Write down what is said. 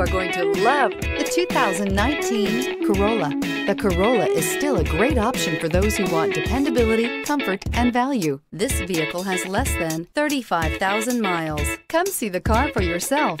are going to love the 2019 Corolla. The Corolla is still a great option for those who want dependability, comfort, and value. This vehicle has less than 35,000 miles. Come see the car for yourself.